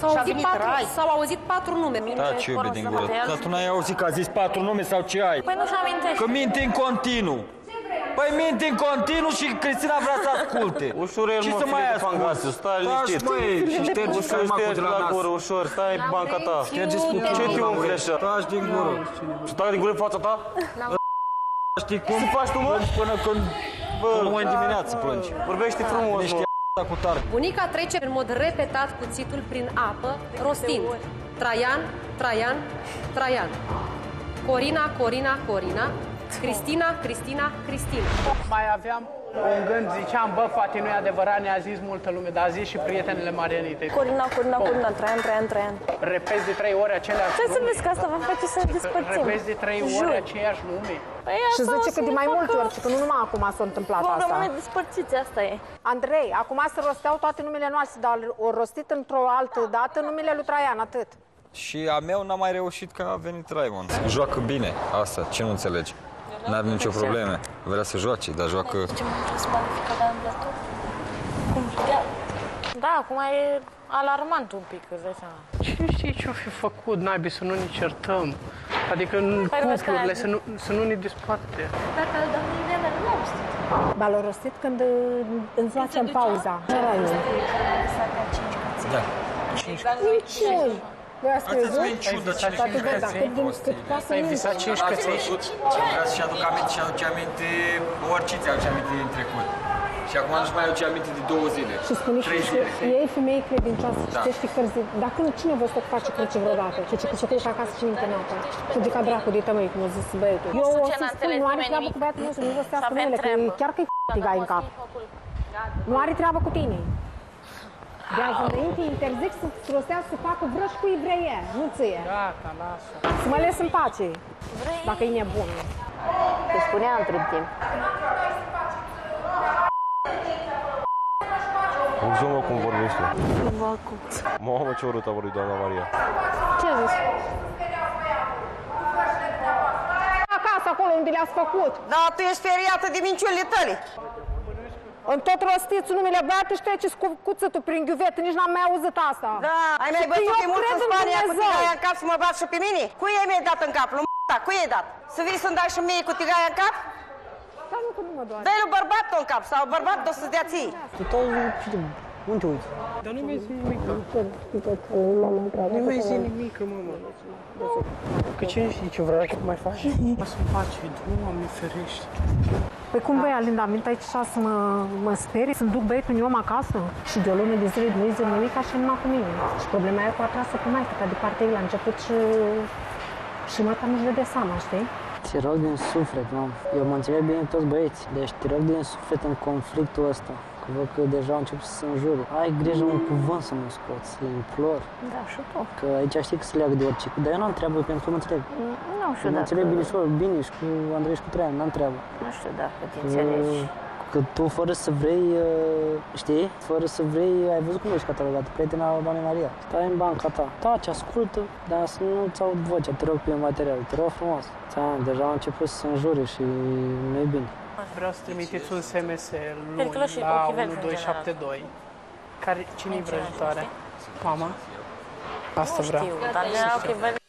S-au Și a auzit, venit patru, Rai. s-au auzit patru nume. Da, ce iubi din gură. Corosă, Dar tu n-ai auzit că a zis patru nume sau ce ai? Păi nu-și amintește. Că minte în continuu. Păi minte în continuu și Cristina vrea să asculte. Ușurel, Ce mă, să fie mai de asculti? pangasu, stai liniștit. Taci, măi, și ștergi Ușor, farmacul de ștergi la la nas. gură, ușor, stai în banca ta. Ștergeți cu Ce te tine, umfli așa? Taci din gură. Stai din gură în fața ta? Știi cum? Ce faci tu, mă? Plângi până când... Până mai în dimineață plângi. Vorbește frumos, Ești mă. A**a cu tare. Bunica trece în mod repetat cuțitul prin apă, rostind Traian, Traian, Traian. Corina, Corina, Corina. Cristina, Cristina, Cristina. Mai aveam un gând, ziceam, bă, poate nu e adevărat, ne-a zis multă lume, dar a zis și prietenele Marianite. Corina, Corina, Corina, Traian, Traian, Traian. Repezi de trei ori aceleași Trebuie să nume. vezi că asta vă face să despărțim. Repezi de trei Jur. ori aceeași nume. Păi Și asta o zice să că de ne mai facă- multe ori, și că nu numai acum s-a întâmplat Vom asta. rămâne despărțiți, asta e. Andrei, acum se rosteau toate numele noastre, dar o rostit într-o altă dată numele lui Traian, atât. Și a meu n-a mai reușit că a venit Raimond. Joacă bine, asta, ce nu înțelegi? N-are nicio problemă. Vrea să joace, dar joacă... Ce mă trebuie să modifică de îndător? Cum? Da, acum e alarmant un pic, îți dai seama. Cine știe ce-o fi făcut, naibii, să nu ne certăm? Adică în Păi, vezi că cuplurile ai- să nu, să nu ne disparte. Dacă doamnei mele nu am știut. Ba l-a rostit când uh, îți facem pauza. Era eu. Da. Minciuni! Voi ați crezut? minciună, cine Toate știe da, cât din cât ca să Ai minți. visat cinci Ați căței? văzut ce vrea să-și aduc aminte și aduce aminte oricine ți-aduce aminte din trecut. Și acum nu-și mai aduce aminte de două zile. Și spune și Trei și zile. ei femei credincioase, Da. citește cărți. Dacă nu, cine vă stă face cruce vreodată? Ce ce se culcă acasă și minte noaptea? Fugi ca dracu de tămâi, cum a zis băiatul. Eu știu o ce să n-a spun, înțeles nu are nimeni treabă nimic. cu băiatul meu să nu vă Să stească avem numele, că treabă. e chiar că e tiga în cap. Nu are treabă cu tine. De azi înainte interzic să-ți rostească să facă vrăși cu evreie, nu ție. Gata, lasă. Să mă les în pace, dacă e nebun. Te spunea între timp. Auzi-mă cum vorbește. Mamă, ce urât a vorbit doamna Maria. Ce a zis? Acasă, acolo unde le-ați făcut. Da, tu ești feriată de minciunile tale. În tot rostiți numele băiatului și treceți cu cuțitul prin ghiuvetă, nici n-am mai auzit asta. Da, ai mai Și bătut eu de mult cred în în Spania cu Dumnezeu. tigaia în cap să mă bat și pe mine? Cui ai mi-ai dat în cap? Lui m***a, cui ai dat? Să vii să-mi dai și mie cu tigaia în cap? Dar nu că nu mă doare. Dă-i lui bărbatul în cap sau bărbatul o să-ți dea ție. Unde uiți? Dar nu mi-ai zis nimic. Nu mi-ai zis nimic, mama. Că cine știe ce vrea să mai faci? Lasă-mi pace, Doamne ferește. Păi cum băi, Alinda, am venit aici așa să mă, mă sperii, să-mi duc băietul meu acasă și de o lună de zile nu zic nimic așa numai cu mine. Și problema e cu atrasă cu maică, că de partea ei la început și, și maica nu-și dădea seama, știi? Te rog din suflet, mam. Eu mă înțeleg bine toți băieții. Deci te rog din suflet în conflictul ăsta. Că văd că deja au început să se înjure. Ai grijă un cuvânt să mă scoți, îi implor. Da, și tu. Că aici știi că se leagă de orice. Dar eu n-am treabă pentru că mă înțeleg. Nu știu Mă dacă... înțeleg bine și bine și cu Andrei și cu Traian, n-am treabă. Nu știu dacă te înțelegi. Că tu fără să vrei, uh, știi, fără să vrei, ai văzut cum ești catalogat, prietena doamnei Maria. Stai în banca ta, taci, ascultă, dar să nu-ți aud vocea, te rog pe material, te rog frumos. Ți-am, deja au început să se înjure și nu e bine. Vreau să trimiteți un SMS Cred că luni și la ochii verzi în 1272. Care, cine e vrăjitoare? Mama? Asta Nu vreau. știu, dar de la ochii verzi